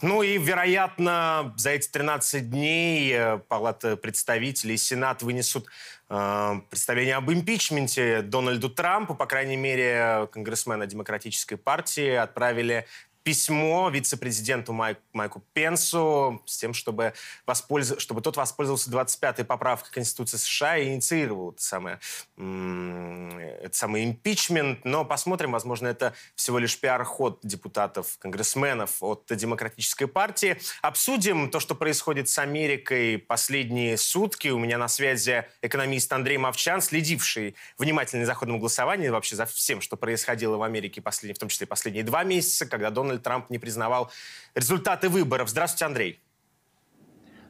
Ну и, вероятно, за эти 13 дней э, Палата представителей и Сенат вынесут э, представление об импичменте Дональду Трампу. По крайней мере, конгрессмены Демократической партии отправили письмо вице-президенту Майк, Майку Пенсу с тем, чтобы, воспользов... чтобы тот воспользовался 25-й поправкой Конституции США и инициировал это самое, это самый импичмент. Но посмотрим, возможно, это всего лишь пиар-ход депутатов, конгрессменов от Демократической партии. Обсудим то, что происходит с Америкой последние сутки. У меня на связи экономист Андрей Мовчан, следивший внимательно за ходом голосования, вообще за всем, что происходило в Америке, последние, в том числе последние два месяца, когда Дональд Дональд Трамп не признавал результаты выборов. Здравствуйте, Андрей.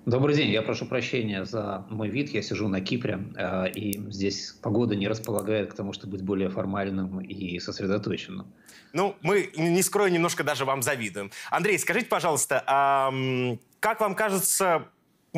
Добрый день. Я прошу прощения за мой вид. Я сижу на Кипре, э, и здесь погода не располагает к тому, чтобы быть более формальным и сосредоточенным. Ну, мы, не скрою, немножко даже вам завидуем. Андрей, скажите, пожалуйста, а как вам кажется,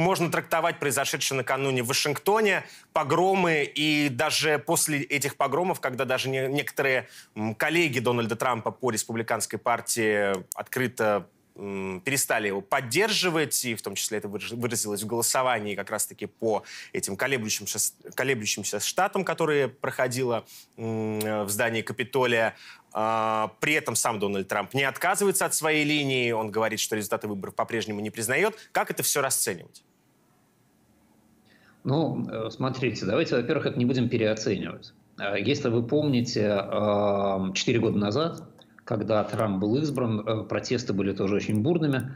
можно трактовать произошедшее накануне в Вашингтоне, погромы, и даже после этих погромов, когда даже не, некоторые коллеги Дональда Трампа по республиканской партии открыто перестали его поддерживать, и в том числе это выразилось в голосовании как раз-таки по этим колеблющимся, колеблющимся штатам, которые проходило в здании Капитолия. А, при этом сам Дональд Трамп не отказывается от своей линии, он говорит, что результаты выборов по-прежнему не признает. Как это все расценивать? Ну, э, смотрите, давайте, во-первых, это не будем переоценивать. Э, если вы помните, 4 года назад, когда Трамп был избран, э, протесты были тоже очень бурными.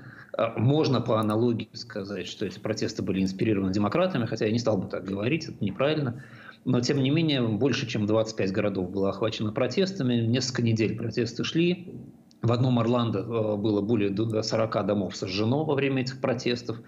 Можно по аналогии сказать, что эти протесты были инспирированы демократами, хотя я не стал бы так говорить, это неправильно. Но, тем не менее, больше чем 25 городов было охвачено протестами. Несколько недель протесты шли. В одном Орландо было более 40 домов сожжено во время этих протестов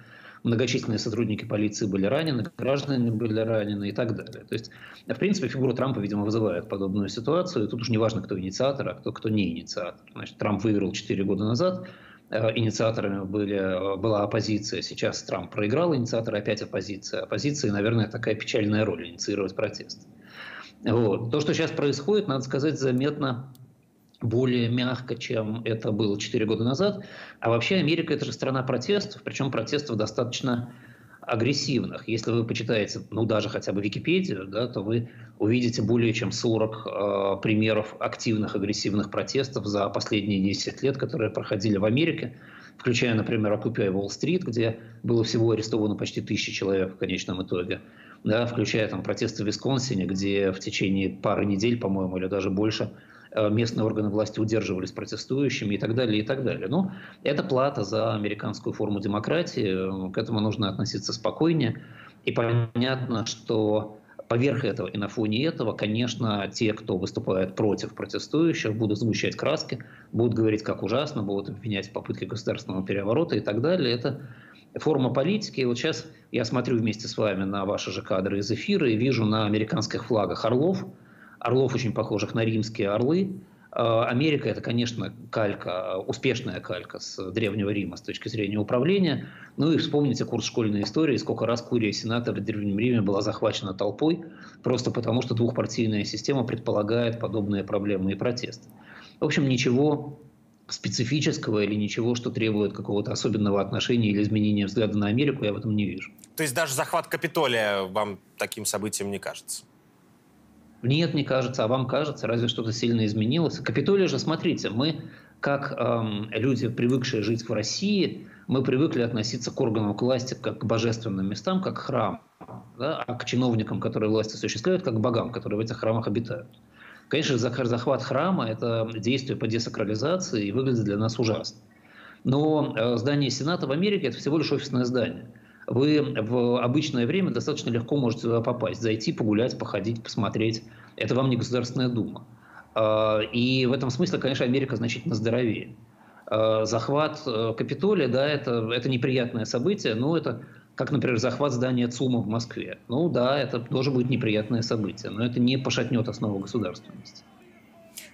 многочисленные сотрудники полиции были ранены, граждане были ранены и так далее. То есть, в принципе, фигура Трампа, видимо, вызывает подобную ситуацию. И тут уж не важно, кто инициатор, а кто, кто не инициатор. Значит, Трамп выиграл 4 года назад, э, инициаторами были, э, была оппозиция, сейчас Трамп проиграл, инициаторы опять оппозиция. Оппозиции, наверное, такая печальная роль инициировать протест. Вот. То, что сейчас происходит, надо сказать, заметно более мягко, чем это было 4 года назад. А вообще Америка – это же страна протестов, причем протестов достаточно агрессивных. Если вы почитаете, ну, даже хотя бы Википедию, да, то вы увидите более чем 40 э, примеров активных агрессивных протестов за последние 10 лет, которые проходили в Америке, включая, например, Occupy Wall-Street, где было всего арестовано почти тысяча человек в конечном итоге, да, включая там протесты в Висконсине, где в течение пары недель, по-моему, или даже больше – местные органы власти удерживались протестующими и так далее, и так далее. Но это плата за американскую форму демократии, к этому нужно относиться спокойнее. И понятно, что поверх этого и на фоне этого, конечно, те, кто выступает против протестующих, будут сгущать краски, будут говорить, как ужасно, будут обвинять в попытке государственного переворота и так далее. Это форма политики. И вот сейчас я смотрю вместе с вами на ваши же кадры из эфира и вижу на американских флагах орлов – орлов очень похожих на римские орлы. А, Америка – это, конечно, калька, успешная калька с Древнего Рима с точки зрения управления. Ну и вспомните курс школьной истории, сколько раз Курия Сената в Древнем Риме была захвачена толпой, просто потому что двухпартийная система предполагает подобные проблемы и протесты. В общем, ничего специфического или ничего, что требует какого-то особенного отношения или изменения взгляда на Америку, я в этом не вижу. То есть даже захват Капитолия вам таким событием не кажется? Нет, не кажется, а вам кажется, разве что-то сильно изменилось. Капитолий же, смотрите, мы, как эм, люди, привыкшие жить в России, мы привыкли относиться к органам власти как к божественным местам, как к храмам, да, а к чиновникам, которые власть осуществляют, как к богам, которые в этих храмах обитают. Конечно, захват храма – это действие по десакрализации и выглядит для нас ужасно. Но э, здание Сената в Америке – это всего лишь офисное здание – вы в обычное время достаточно легко можете туда попасть, зайти, погулять, походить, посмотреть. Это вам не Государственная Дума. А, и в этом смысле, конечно, Америка значительно здоровее. А, захват э, Капитолия, да, это, это неприятное событие, но это как, например, захват здания ЦУМа в Москве. Ну да, это тоже будет неприятное событие, но это не пошатнет основу государственности.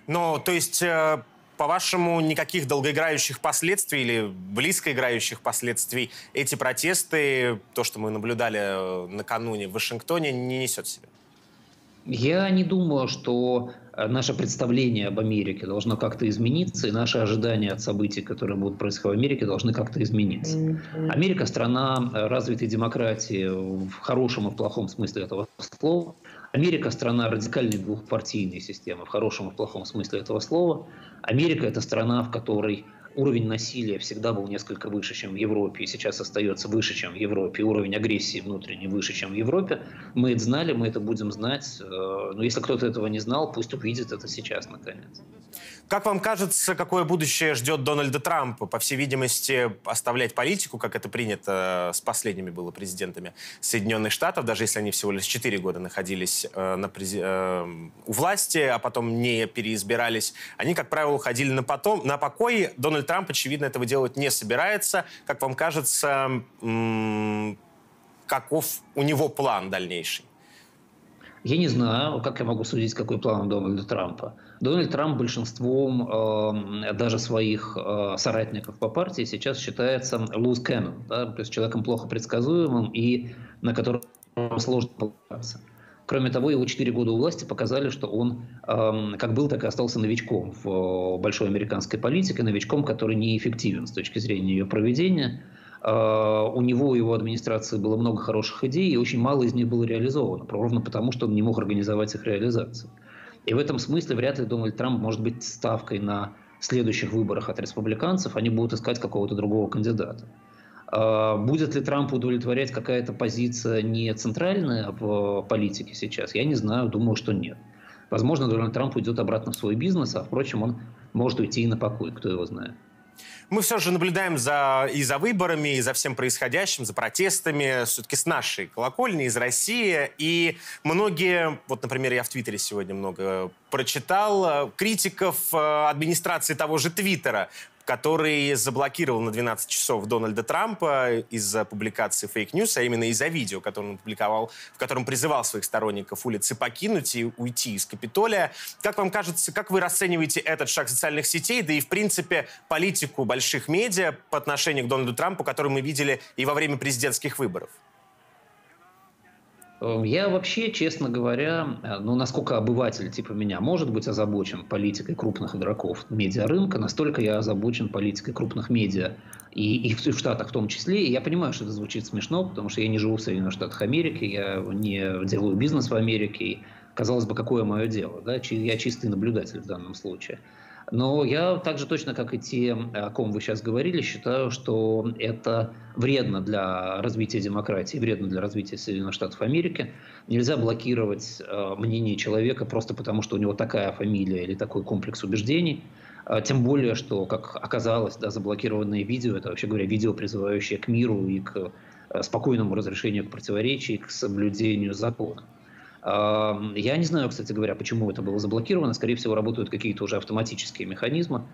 Ну, то есть э, по-вашему, никаких долгоиграющих последствий или близкоиграющих последствий эти протесты, то, что мы наблюдали э, накануне в Вашингтоне, не несет в себе? Я не думаю, что э, наше представление об Америке должно как-то измениться, и наши ожидания от событий, которые будут происходить в Америке, должны как-то измениться. Америка – страна э, развитой демократии в хорошем и в плохом смысле этого слова. Америка – страна радикальной двухпартийной системы в хорошем и в плохом смысле этого слова. Америка – это страна, в которой уровень насилия всегда был несколько выше, чем в Европе, и сейчас остается выше, чем в Европе, уровень агрессии внутренний выше, чем в Европе. Мы это знали, мы это будем знать, э, но если кто-то этого не знал, пусть увидит это сейчас, наконец. Как вам кажется, какое будущее ждет Дональда Трампа? По всей видимости, оставлять политику, как это принято с последними было президентами Соединенных Штатов, даже если они всего лишь 4 года находились э, на прези... э, у власти, а потом не переизбирались, они, как правило, уходили на, потом... на покой. Дональд Трамп, очевидно, этого делать не собирается. Как вам кажется, каков у него план дальнейший? Я не знаю, как я могу судить, какой план у Дональда Трампа. Дональд Трамп большинством э, даже своих э, соратников по партии сейчас считается loose cannon, да, то есть человеком плохо предсказуемым и на котором сложно полагаться. Кроме того, его четыре года у власти показали, что он э, как был, так и остался новичком в большой американской политике, новичком, который неэффективен с точки зрения ее проведения. Э, у него и его администрации было много хороших идей, и очень мало из них было реализовано, ровно потому, что он не мог организовать их реализацию. И в этом смысле вряд ли Дональд Трамп может быть ставкой на следующих выборах от республиканцев, они будут искать какого-то другого кандидата. А, будет ли Трамп удовлетворять какая-то позиция не центральная в политике сейчас? Я не знаю, думаю, что нет. Возможно, Дональд Трамп уйдет обратно в свой бизнес, а, впрочем, он может уйти и на покой, кто его знает. Мы все же наблюдаем за, и за выборами, и за всем происходящим, за протестами, все-таки с нашей колокольни, из России. И многие, вот, например, я в Твиттере сегодня много прочитал, критиков э, администрации того же Твиттера который заблокировал на 12 часов Дональда Трампа из-за публикации fake news, а именно из-за видео, которое он публиковал, в котором призывал своих сторонников улицы покинуть и уйти из Капитолия. Как вам кажется, как вы расцениваете этот шаг социальных сетей, да и, в принципе, политику больших медиа по отношению к Дональду Трампу, которую мы видели и во время президентских выборов? Эм, я вообще, честно говоря, э, ну, насколько обыватель типа меня может быть озабочен политикой крупных игроков медиарынка, настолько я озабочен политикой крупных медиа и, и в Штатах в том числе. И я понимаю, что это звучит смешно, потому что я не живу в Соединенных Штатах Америки, я не делаю бизнес в Америке. И, казалось бы, какое мое дело? Да? Я чистый наблюдатель в данном случае. Но я так же точно, как и те, о ком вы сейчас говорили, считаю, что это вредно для развития демократии, вредно для развития Соединенных Штатов Америки. Нельзя блокировать э, мнение человека просто потому, что у него такая фамилия или такой комплекс убеждений. Э, тем более, что, как оказалось, да, заблокированное видео, это, вообще говоря, видео, призывающее к миру и к э, спокойному разрешению к противоречий, к соблюдению закона. Я не знаю, кстати говоря, почему это было заблокировано. Скорее всего, работают какие-то уже автоматические механизмы.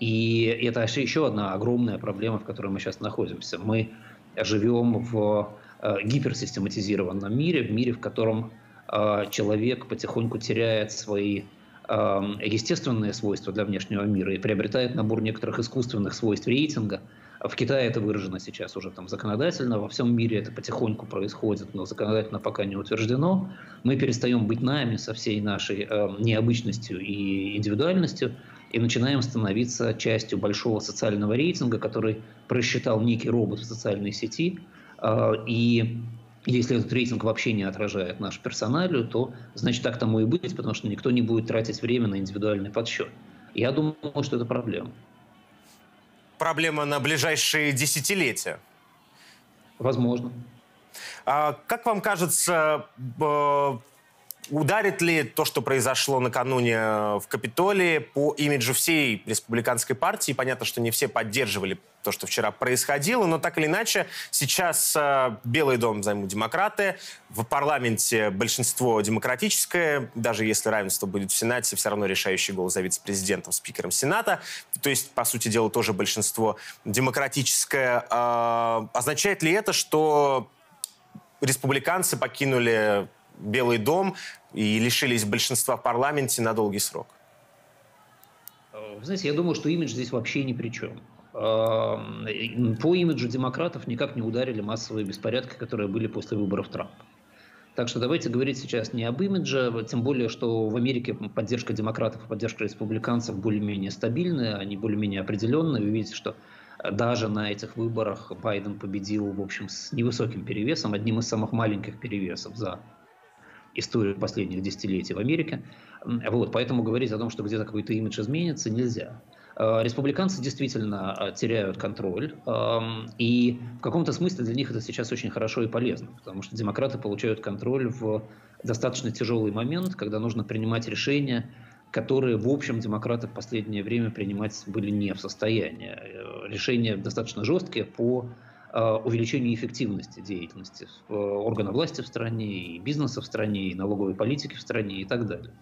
И это еще одна огромная проблема, в которой мы сейчас находимся. Мы живем в э, гиперсистематизированном мире, в мире, в котором э, человек потихоньку теряет свои естественные свойства для внешнего мира и приобретает набор некоторых искусственных свойств рейтинга – в Китае это выражено сейчас уже там законодательно, во всем мире это потихоньку происходит, но законодательно пока не утверждено. Мы перестаем быть нами со всей нашей э, необычностью и индивидуальностью и начинаем становиться частью большого социального рейтинга, который просчитал некий робот в социальной сети. Э, и если этот рейтинг вообще не отражает нашу персоналию, то значит так тому и быть, потому что никто не будет тратить время на индивидуальный подсчет. Я думаю, что это проблема проблема на ближайшие десятилетия? Возможно. А, как вам кажется, Ударит ли то, что произошло накануне э, в Капитолии по имиджу всей республиканской партии? Понятно, что не все поддерживали то, что вчера происходило, но так или иначе сейчас э, Белый дом займут демократы, в парламенте большинство демократическое, даже если равенство будет в Сенате, все равно решающий голос за вице-президентом, спикером Сената, то есть, по сути дела, тоже большинство демократическое. Э, означает ли это, что республиканцы покинули Белый дом и лишились большинства в парламенте на долгий срок? Вы знаете, я думаю, что имидж здесь вообще ни при чем. По имиджу демократов никак не ударили массовые беспорядки, которые были после выборов Трампа. Так что давайте говорить сейчас не об имидже, тем более, что в Америке поддержка демократов и поддержка республиканцев более-менее стабильная, они более-менее определенные. Вы видите, что даже на этих выборах Байден победил, в общем, с невысоким перевесом, одним из самых маленьких перевесов за историю последних десятилетий в Америке. Вот, поэтому говорить о том, что где-то какой-то имидж изменится, нельзя. Э, республиканцы действительно э, теряют контроль, эм, и в каком-то смысле для них это сейчас очень хорошо и полезно, потому что демократы получают контроль в достаточно тяжелый момент, когда нужно принимать решения, которые, в общем, демократы в последнее время принимать были не в состоянии. Э, решения достаточно жесткие по увеличению эффективности деятельности органов власти в стране, и бизнеса в стране, и налоговой политики в стране и так далее.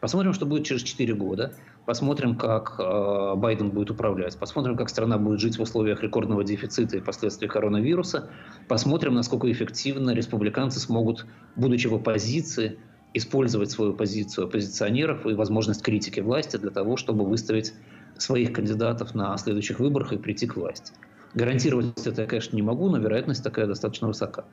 Посмотрим, что будет через 4 года. Посмотрим, как э, Байден будет управлять. Посмотрим, как страна будет жить в условиях рекордного дефицита и последствий коронавируса. Посмотрим, насколько эффективно республиканцы смогут, будучи в оппозиции, использовать свою позицию оппозиционеров и возможность критики власти для того, чтобы выставить своих кандидатов на следующих выборах и прийти к власти. Гарантировать это я, конечно, не могу, но вероятность такая достаточно высока.